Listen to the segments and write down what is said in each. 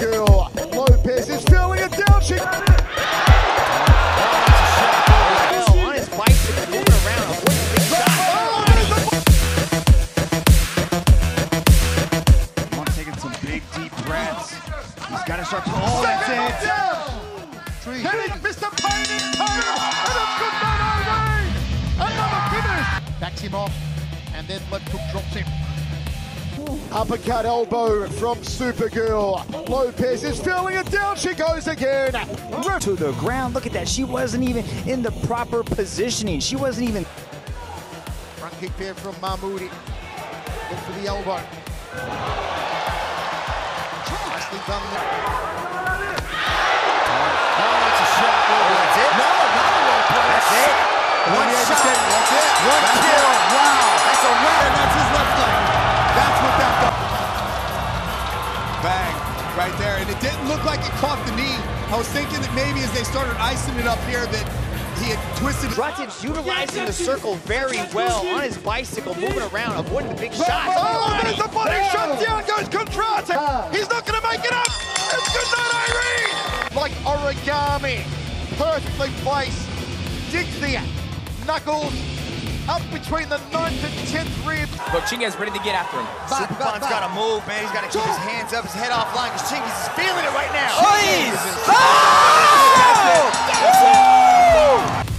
Girl, Lopez is feeling it down. She oh, on his bicycle, moving around, avoiding big shots. One taking some big deep breaths. He's got to start. To... Oh, that's it. Three. Then it's Mr. Payne in time, and a good man Irene. Another finish. Backs him off, and then Lepcook drops him. Uppercut elbow from Supergirl. Lopez is feeling it down. She goes again. to the ground. Look at that. She wasn't even in the proper positioning. She wasn't even. Front kick there from Mahmoudi. Look for the elbow. Nicely done there. Right there. And it didn't look like it caught the knee. I was thinking that maybe as they started icing it up here that he had twisted. Drutic utilizing the circle very well on his bicycle, moving around, avoiding the big shots. Oh, there's the body shot. Down goes Contrate. He's not going to make it up. It's good night, Irene. Like origami. Perfectly placed. Digs there. Knuckles up between the ninth and tenth rib. But Chingiz ready to get after him. Superbon's got to move, man. He's got to keep his hands up, his head offline, because Chingiz is feeling it right now. Please!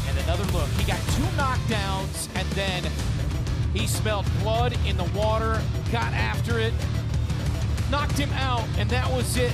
And another look. He got two knockdowns, and then he smelled blood in the water, got after it, knocked him out, and that was it